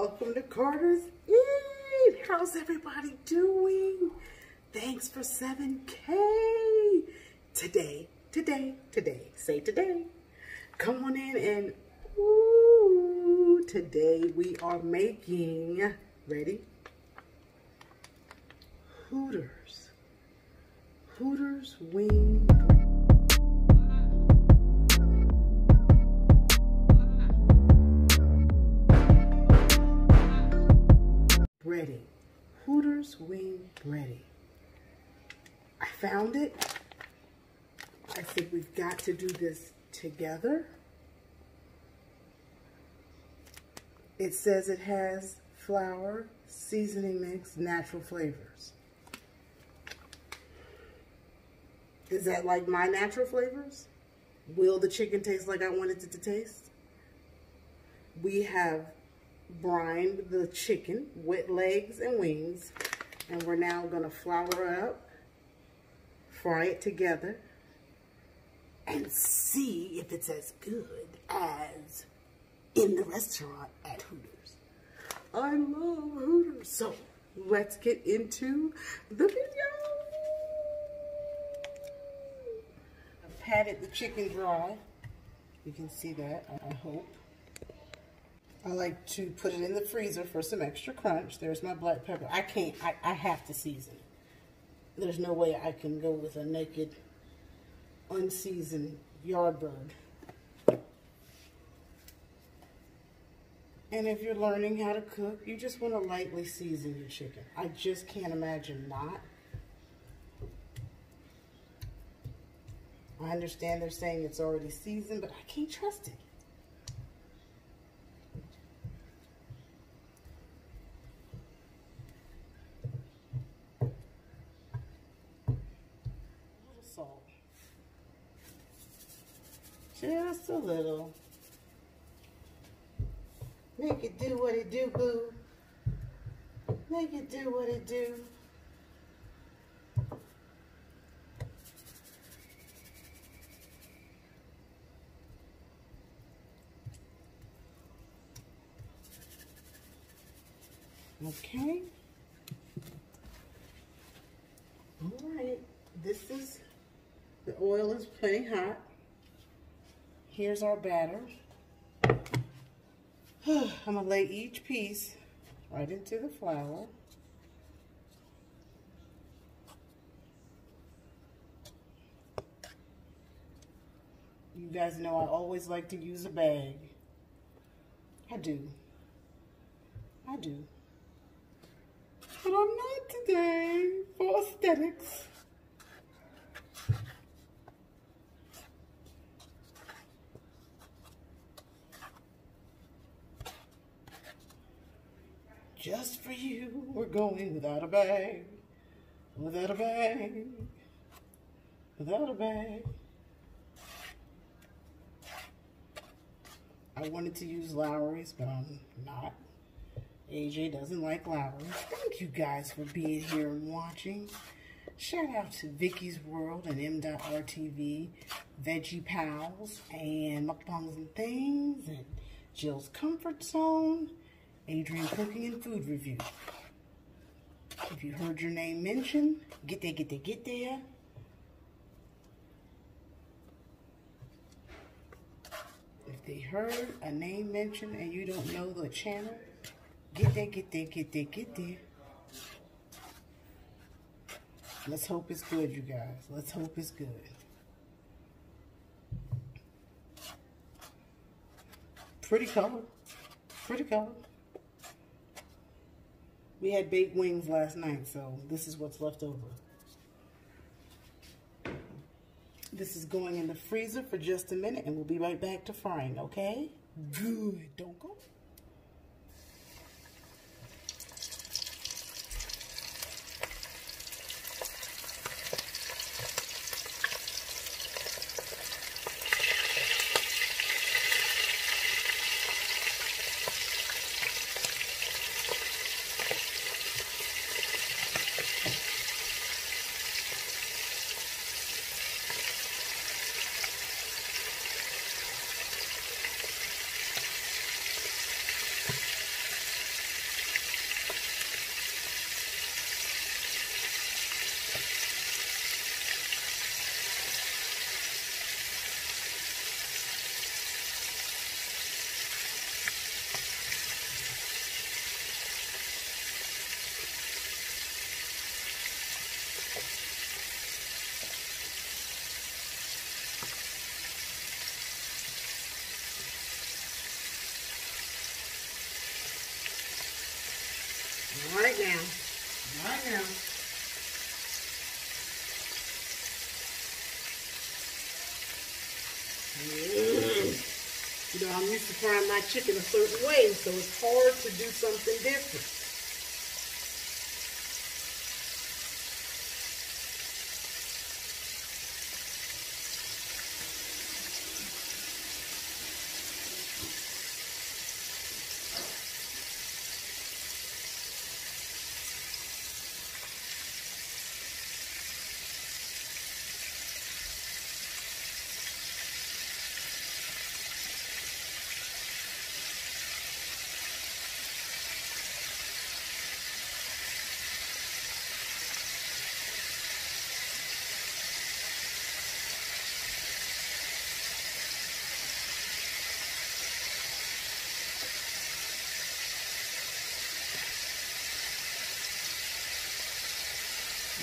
Welcome to Carter's Eat. How's everybody doing? Thanks for 7K. Today, today, today, say today. Come on in and, ooh, today we are making, ready? Hooters. Hooters wing Hooters wing breading. I found it. I think we've got to do this together. It says it has flour, seasoning mix, natural flavors. Is that like my natural flavors? Will the chicken taste like I wanted it to taste? We have brined the chicken with legs and wings. And we're now going to flour up, fry it together, and see if it's as good as in the restaurant at Hooters. I love Hooters. So let's get into the video. I've patted the chicken dry. You can see that, I hope. I like to put it in the freezer for some extra crunch. There's my black pepper. I can't, I, I have to season. There's no way I can go with a naked, unseasoned yardbird. And if you're learning how to cook, you just want to lightly season your chicken. I just can't imagine not. I understand they're saying it's already seasoned, but I can't trust it. Salt. Just a little. Make it do what it do, boo. Make it do what it do. Okay. All right. This is, the oil is plenty hot. Here's our batter. I'm going to lay each piece right into the flour. You guys know I always like to use a bag. I do. I do. But I'm not today for aesthetics. Just for you, we're going without a bag. Without a bag. Without a bag. I wanted to use Lawry's, but I'm not. AJ doesn't like Lawry's. Thank you guys for being here and watching. Shout out to Vicky's World and M.RTV, Veggie Pals, and Mukbangs and Things, and Jill's Comfort Zone. Adrian Cooking and Food Review. If you heard your name mentioned, get there, get there, get there. If they heard a name mentioned and you don't know the channel, get there, get there, get there, get there. Let's hope it's good, you guys. Let's hope it's good. Pretty color. Pretty color. We had baked wings last night, so this is what's left over. This is going in the freezer for just a minute, and we'll be right back to frying, okay? Good. Don't go. You know, I'm used to frying my chicken a certain way, so it's hard to do something different.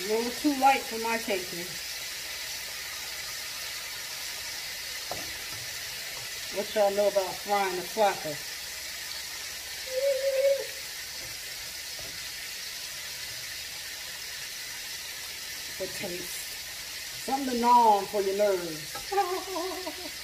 A little too light for my tasting. What y'all know about frying the flapper? For taste. Something to gnaw on for your nerves.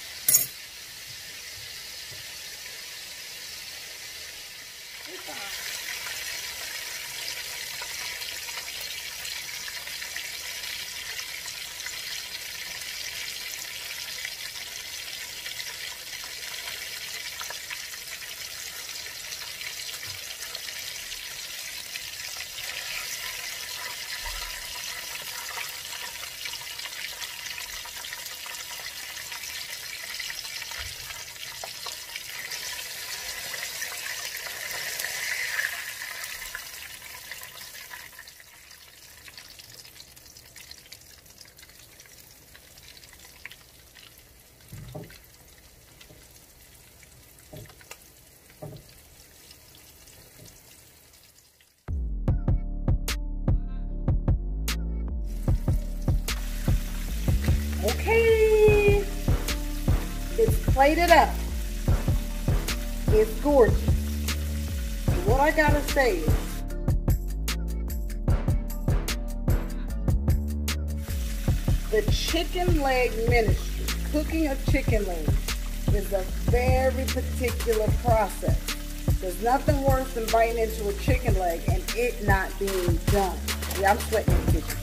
Okay. It's plated up. It's gorgeous. And what I gotta say is, the chicken leg ministry, cooking of chicken legs, is a very particular process. There's nothing worse than biting into a chicken leg and it not being done. Yeah, I'm sweating in the kitchen.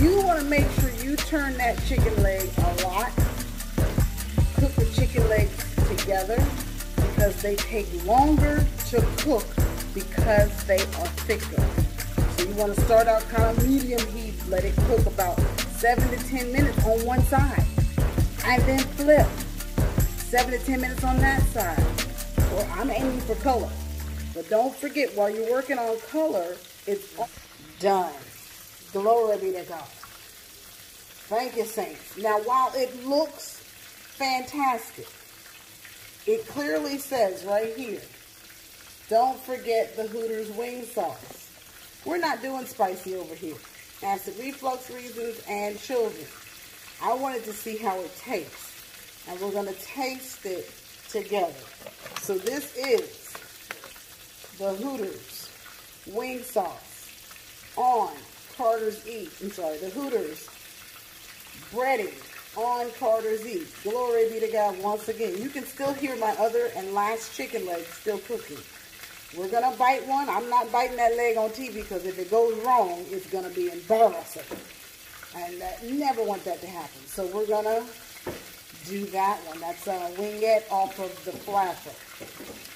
You want to make sure you turn that chicken leg a lot. Cook the chicken legs together because they take longer to cook because they are thicker. So you want to start out kind of medium heat, let it cook about 7 to 10 minutes on one side. And then flip. 7 to 10 minutes on that side. Or I'm aiming for color. But don't forget, while you're working on color, it's done. Glory be to God. Thank you, Saints. Now, while it looks fantastic, it clearly says right here, don't forget the Hooters wing sauce. We're not doing spicy over here. Acid reflux reasons and children. I wanted to see how it tastes. And we're going to taste it together. So this is the Hooters wing sauce on Carter's Eat. I'm sorry, the Hooters breading on Carter's Eat. Glory be to God once again. You can still hear my other and last chicken leg still cooking. We're going to bite one. I'm not biting that leg on TV because if it goes wrong, it's going to be embarrassing. And I never want that to happen. So we're going to do that one. That's a wingette off of the flapper.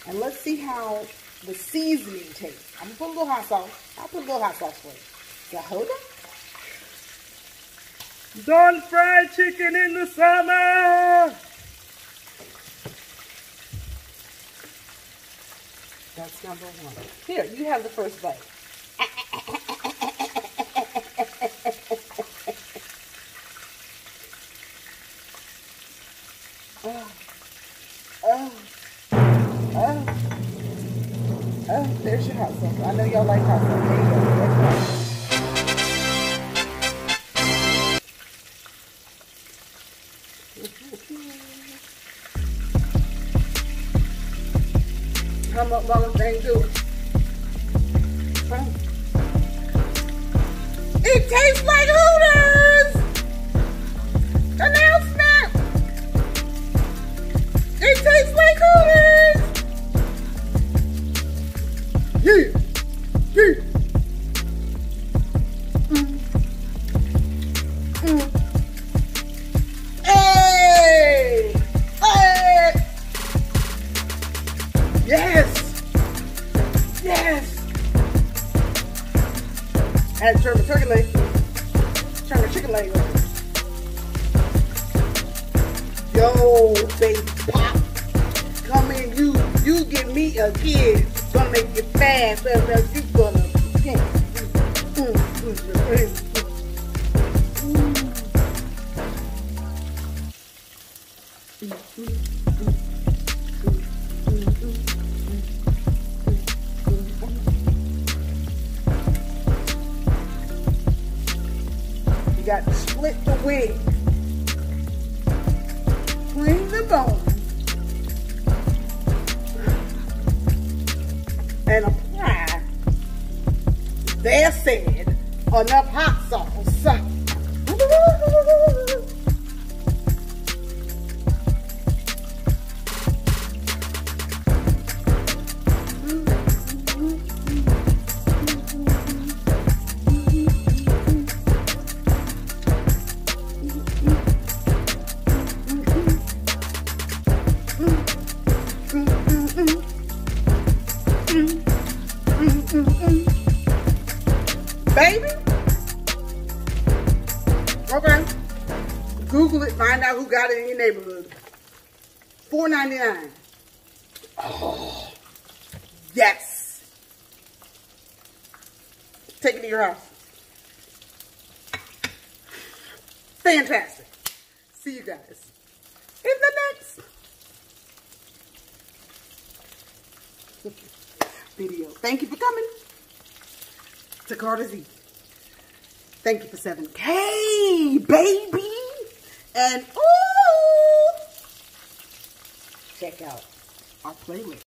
And let's see how the seasoning tastes. I'm going to put a little hot sauce. I'll put a little hot sauce for you. Jehoda? Done fried chicken in the summer. That's number one. Here, you have the first bite. oh, oh, oh, oh, there's your hot sauce. I know y'all like hot sauce. It tastes like had to turkey leg, turn the chicken leg. Over. Yo, baby. Pop, come in, you, you give me a kid, gonna make it fast, you gonna, mm, mm, mm, You got to split the wing, clean the bone, and apply, there said, enough hot Baby? Okay. Google it, find out who got it in your neighborhood. Four ninety nine. Oh, yes. Take it to your house. Fantastic. See you guys in the next video. Thank you for coming to Carter's Eat. Thank you for 7K, baby. And ooh, check out our playlist.